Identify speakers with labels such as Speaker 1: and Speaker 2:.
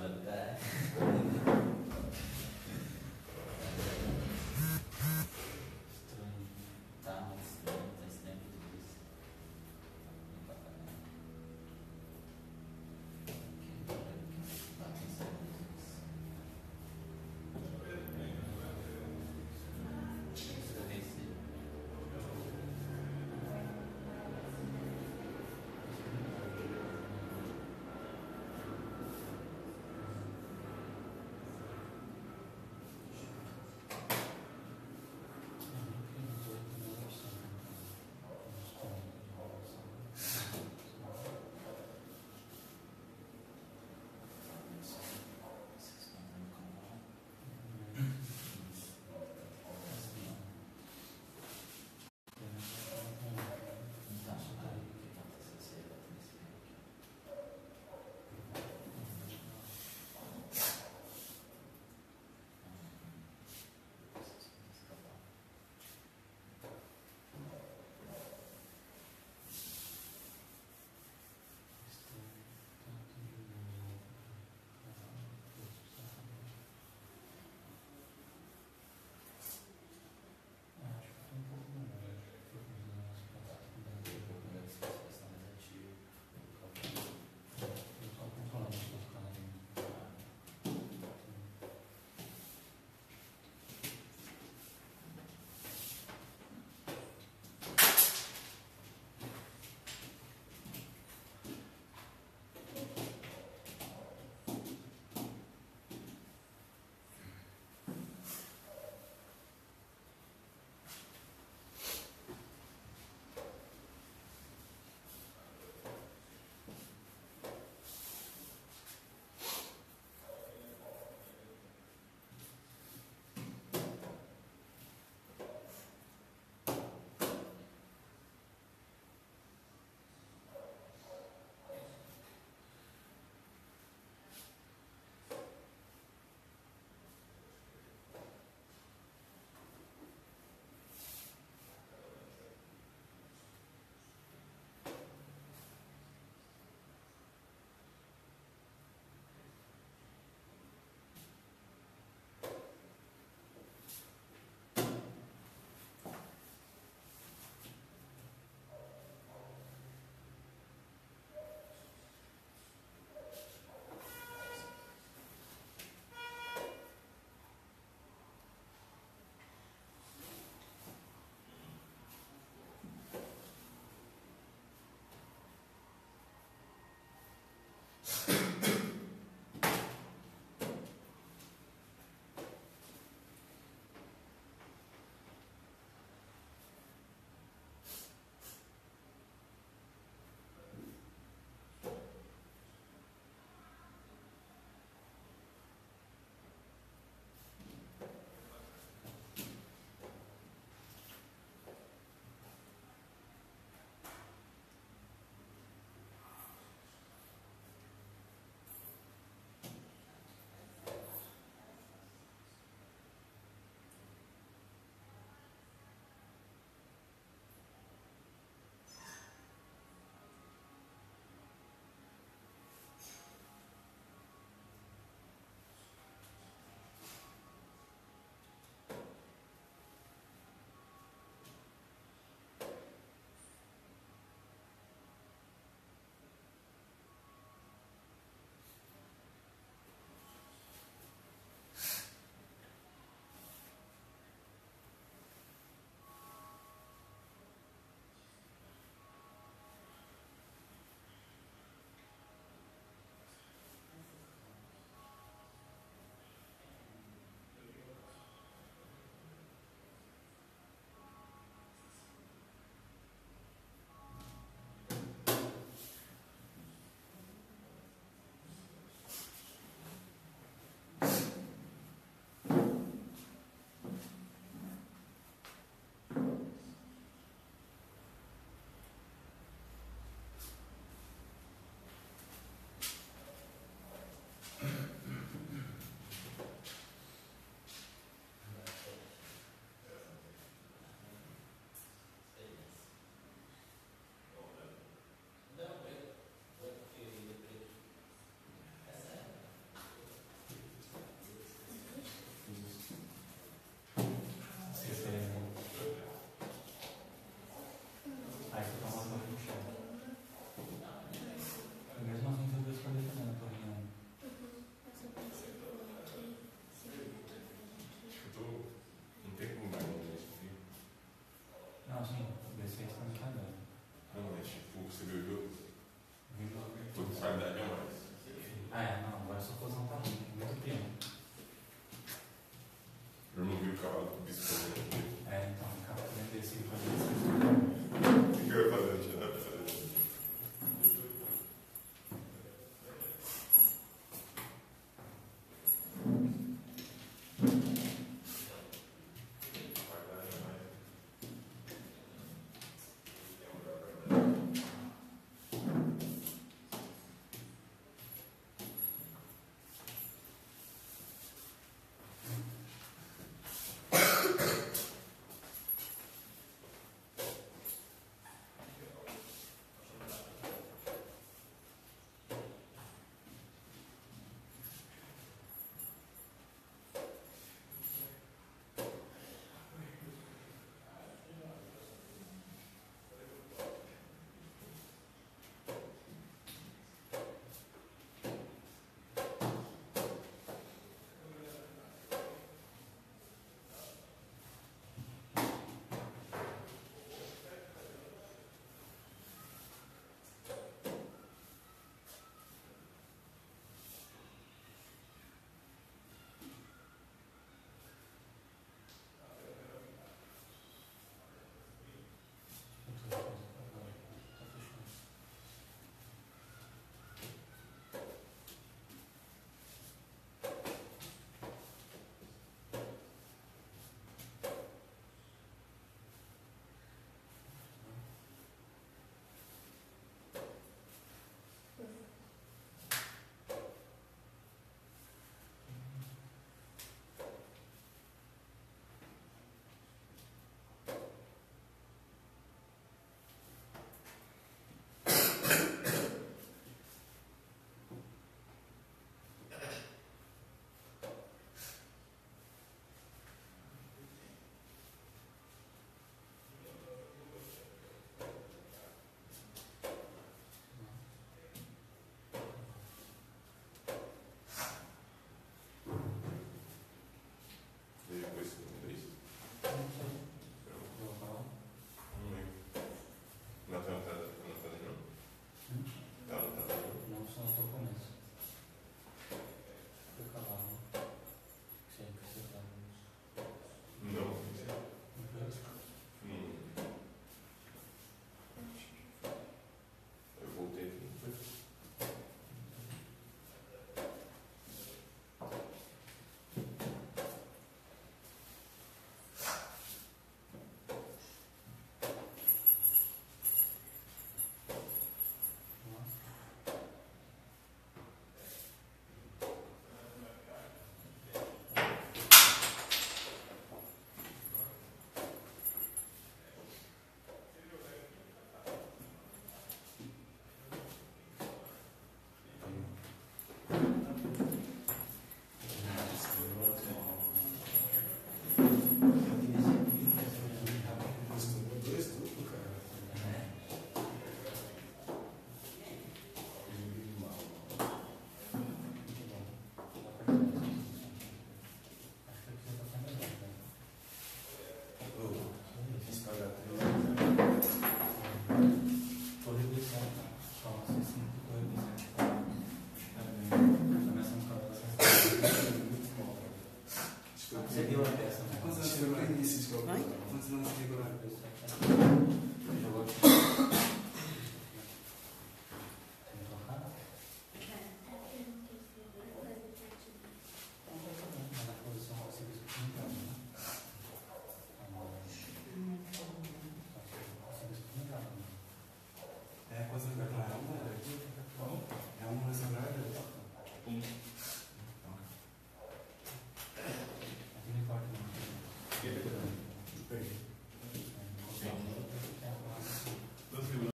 Speaker 1: até.
Speaker 2: that.